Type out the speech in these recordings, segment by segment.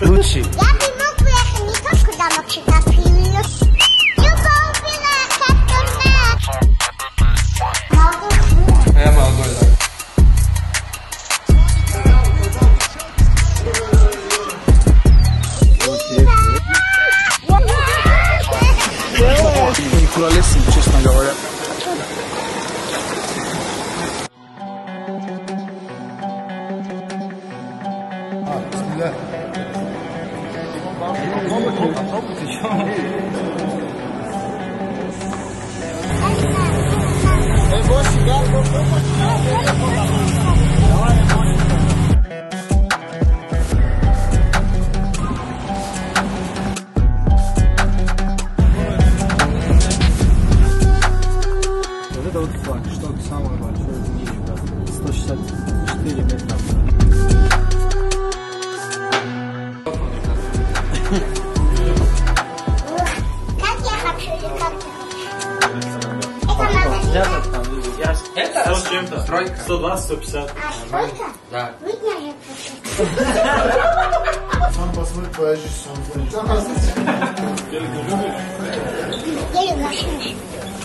Лучший. Я 150. А сколько? Да. Это. Сам посмотри, поезжай, сам Еле машина.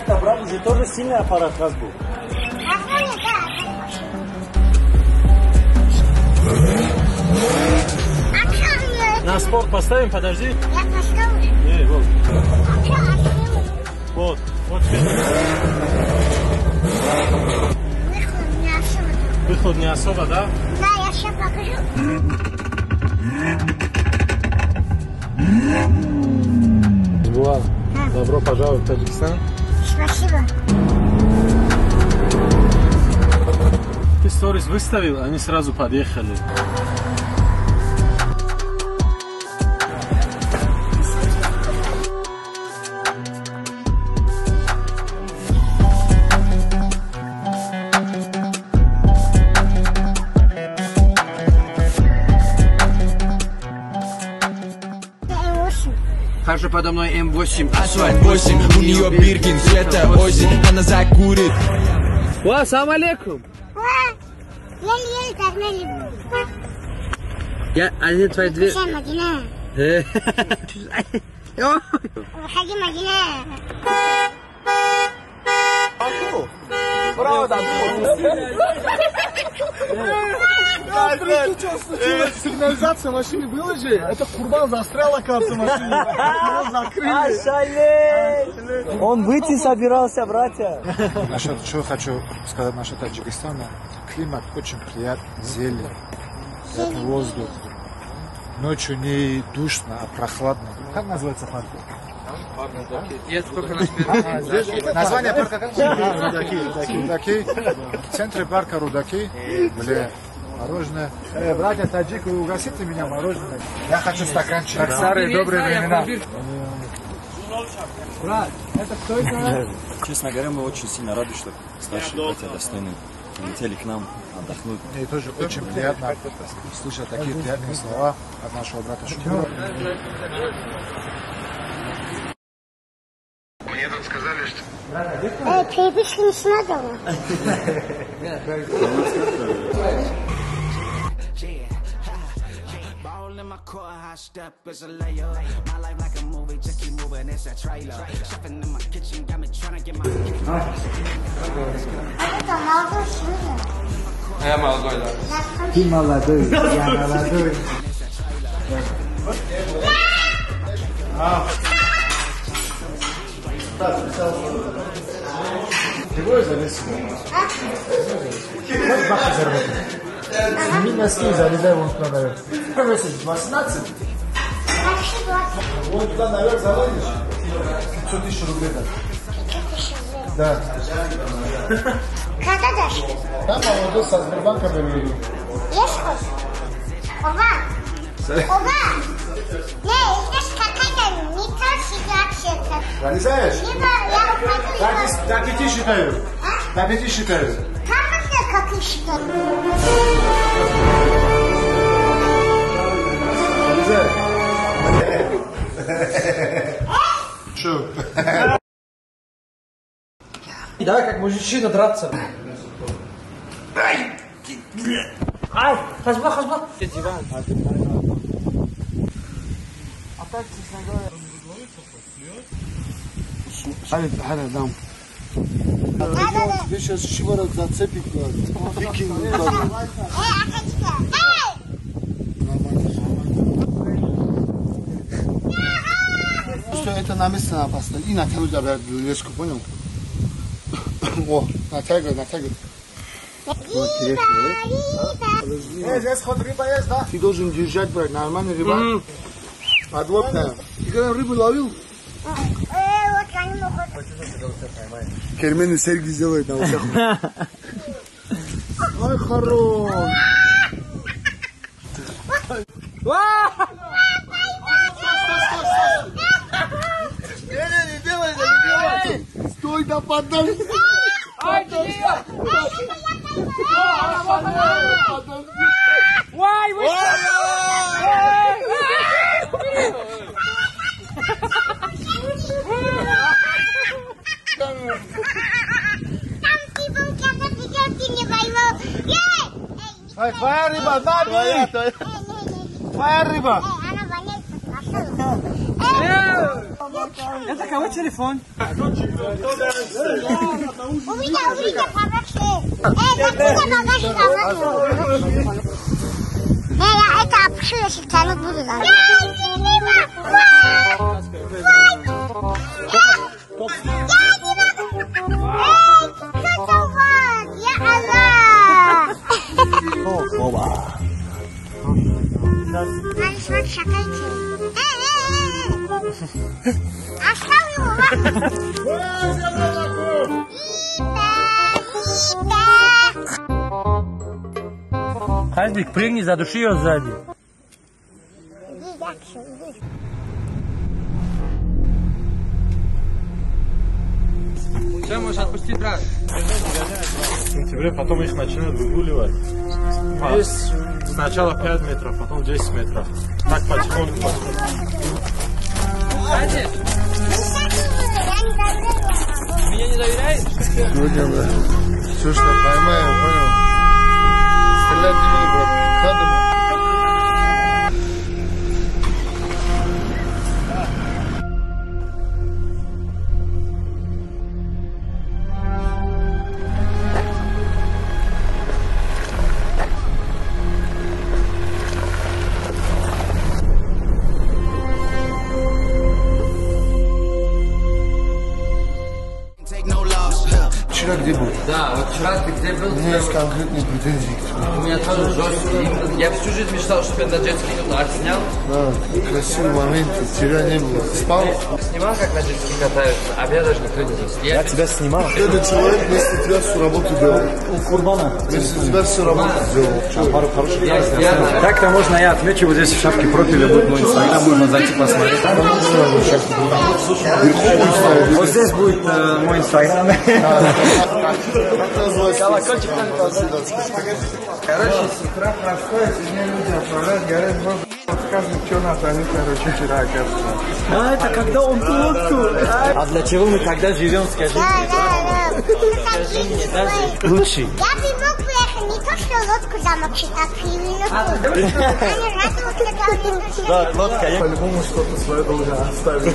Это, брат, уже тоже сильный аппарат раз был. На спорт поставим, подожди. Я поставлю. Не, вот. Вот. Вот Выход не особо, да? Да, я сейчас покажу. Влад, добро пожаловать в Таджикистан. Спасибо. Ты сторис выставил, они сразу подъехали. Также подо мной М8. Асфальт. 8, у нее Биркин, цвета осень, она закурит. Ва, ассалам алейкум. А, Еле-еле догнали. Я, они твои две... Всем Э, Выходи, Мадина. Сигнализация машины была же? Это Курбан застряла карта машины. Закрыли. Он выйти собирался, братья. Насчет, что хочу сказать насчет Таджикистана. Климат очень приятный, зелень, приятный воздух. Ночью не душно, а прохладно. Как называется парк? Только на Название парка как? Рудаки. Рудаки. В центре парка Рудаки. Бля, мороженое. Э, братья таджик, вы угостите меня мороженое. Я хочу стаканчик. Как старые добрые времена. Брат, это кто это? Честно говоря, мы очень сильно рады, что старшие братья достойны прилетели к нам отдохнуть. Мне тоже очень приятно слышать такие приятные слова от нашего брата Шукура. Эй, переписки не смотрела. Ball in my court, high step is a layup. My life like a movie, just keep moving, it's a trailer. Chefing in my kitchen, got me trying to get my. А это молодой семья. А я молодой, да. Ты молодой, я молодой. Чего я залез сюда? Как бабка Сними носки и залезай вон туда наверх. Месяц? 18? Вообще двадцать Вон туда наверх залазишь. 500 тысяч рублей рублей. Да. Когда дашь? Там молодой со Сбербанка берет. Есть хоть? Оба! Оба! Не, видишь, какая-то не та ситуация. Залезаешь? Либо я упаду, либо... пяти- До пяти считаю. До пяти считаю. Как это, как и что? Что? Давай как мужчина драться. Ай, хазба, хазба. Ты сейчас шиворот зацепит, викинг. Эй, Акачка. Эй! Что это на место надо поставить. И натягивай за леску, понял? О, натягивай, натягивай. Риба, риба. Эй, здесь хоть рыба есть, да? Ты должен держать, брать, нормальная рыба. Подводная. Ты когда рыбу ловил? Кермену серьги сделает на ушах. Ой, хорош. Не-не, не делай это, не делай. Стой, да поддай. Там ты был, когда ты девки не поймал. Ей! Ай, Твоя рыба, на, твоя, твоя. Твоя рыба. Эй, она воняет, пошла. Это кого телефон? Увидел, увидел, помогли. Эй, откуда багажник Хазбик, прыгни, задуши ее сзади. Иди дальше, иди. В сентябре потом их начинают выгуливать. По- Сначала 5 метров, потом 10 метров. Так потихоньку. Потихоньку. Сегодня мы все, что поймаем, понял? Стрелять не буду, брат. Надо Да, вот вчера ты где был? У меня есть конкретные претензии к тебе. У меня тоже жесткий. Я всю жизнь мечтал, чтобы я на джетский катер снял. Да, красивый момент, тебя не было. Спал? Снимал, как на джетский катаются, а меня даже никто не заснял. Я тебя снимал. Этот человек вместо тебя всю работу делал. У Курбана. Вместо тебя всю работу сделал. Пару хороших Так-то можно я отмечу вот здесь в шапке профиля будет мой инстаграм, можно зайти посмотреть. Вот здесь будет э, мой инстаграм. Колокольчик Короче, с утра происходит, и мне люди отправляют, говорят, вы рассказывают, что нас они, короче, вчера оказывается. А, это когда он тут. А для чего мы тогда живем, скажи? Да, да. Лучший. Я бы мог приехать не то, что лодку замочить, а них души. Да, лодка. я- По-любому что-то свое должен оставить.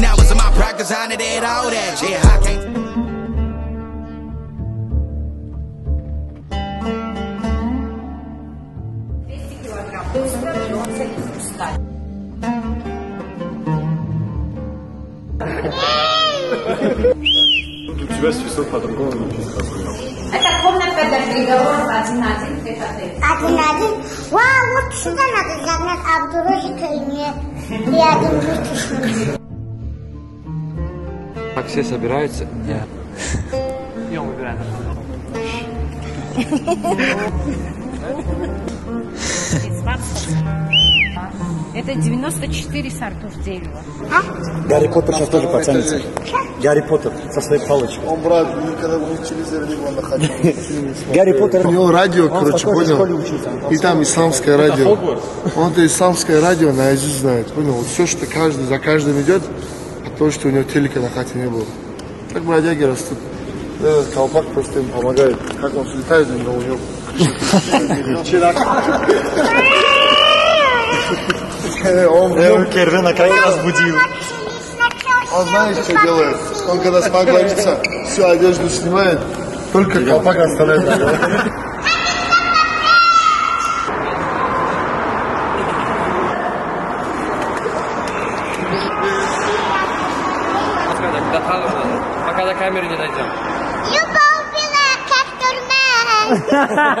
Now it's in my practice, I did all that shit. I can't. У тебя все по-другому написано. Это комната для переговоров один на один, тет а тет. Один-один. Вау, вот сюда надо загнать Абдурожика и мне рядом вытащить. Как все собираются? Я. Это 94 сортов дерева. Гарри Поттер сейчас тоже потянется. Гарри Поттер со своей палочкой. Он, брат, никогда в них телевизор не было находить. Гарри Поттер. У него радио, короче, понял? И там исламское радио. Он это исламское радио наизусть знает, понял? Вот все, что каждый за каждым идет, а то, что у него телека на хате не было. Так бродяги растут. Этот колпак просто им помогает. Как он слетает, у него у него Вчера. Он Кервина как разбудил. Он знаешь, что делает? Он когда ложится, всю одежду снимает, только колпак оставляет. Пока до камеры не дойдем. Любовь была как тюрьма.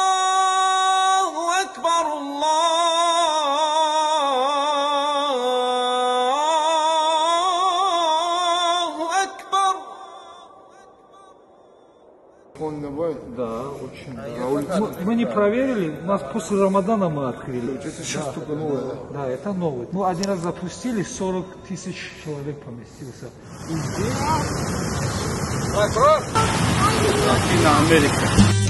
Он бывает? Да, очень. Мы, мы не проверили, нас после Рамадана мы открыли. Это сейчас только новое, да? Да, это новый. Ну, один раз запустили, 40 тысяч человек поместился. И здесь... Латина Америка.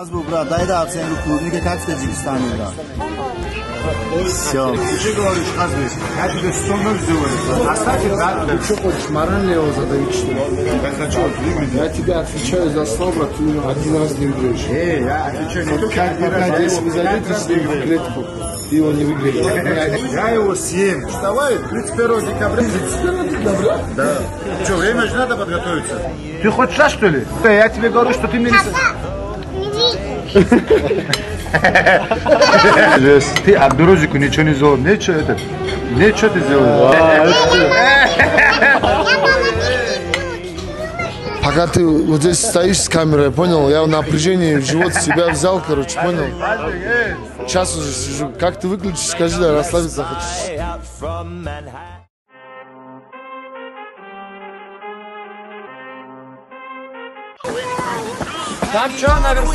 Хазбу, брат, дай да оценку клубника, как в Таджикистане, брат? Все. Ты говоришь, Хазбек, я тебе сто ноль сделаю. Оставь это. Ты что хочешь, морально его задавить, что ли? Я хочу. Я тебе отвечаю за слово, ты один раз не выиграешь. Эй, я отвечаю не только Как пока 10 вы зайдете с ним в клетку, ты его не выиграешь. Я его съем. Вставай, 31 декабря. 31 декабря? Да. Что, время же надо подготовиться. Ты хочешь шаг, что ли? Да, я тебе говорю, что ты мне ты Абдурозику ничего не сделал. Ничего это. Ничего ты сделал. Пока ты вот здесь стоишь с камерой, понял? Я в напряжении в живот себя взял, короче, понял? Сейчас уже сижу. Как ты выключишь, скажи, да, расслабиться хочешь. Там что наверху?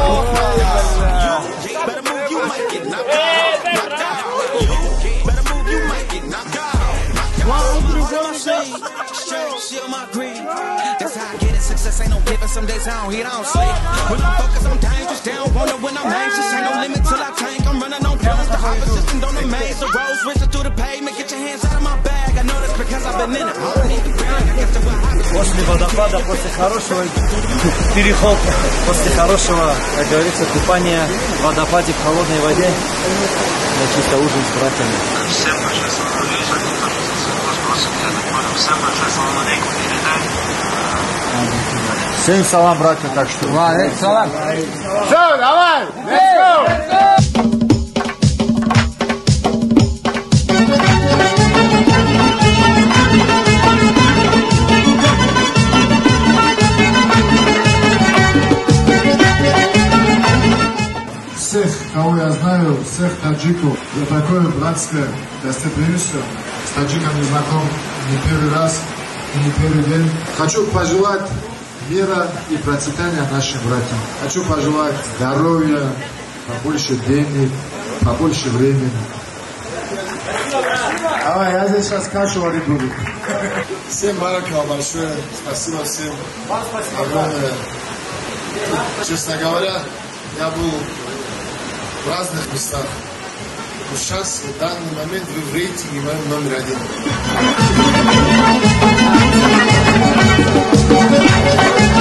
Some days I don't eat, I don't sleep. When I'm focused, I'm dangerous. They don't wonder when I'm anxious. Ain't no limit till I tank. I'm running on pills. The opposition don't amaze. The roads racing through the pavement. Get your hands out of my bag. I know that's because I've been in it. I don't need to brag. I guess that's what happens. После водопада, после хорошего переход, после хорошего, как говорится, купания в водопаде в холодной воде, на чисто ужин с братьями. Всем большое салам. Надеюсь, они тоже с вопросом, я так понял. Всем большое алейкум передай. Всем салам, братья, так что. Салам. Все, давай! Let's go! Всех, кого я знаю, всех таджиков за такое братское гостеприимство. С таджиками знаком не первый раз и не первый день. Хочу пожелать мира и процветания нашим братьям. Хочу пожелать здоровья, побольше денег, побольше времени. Давай, я здесь сейчас кашу варить буду. Всем барака большое. Спасибо всем. Огромное. Честно говоря, я был в разных местах. Но сейчас, в данный момент, вы в рейтинге моем номер один. Thank you.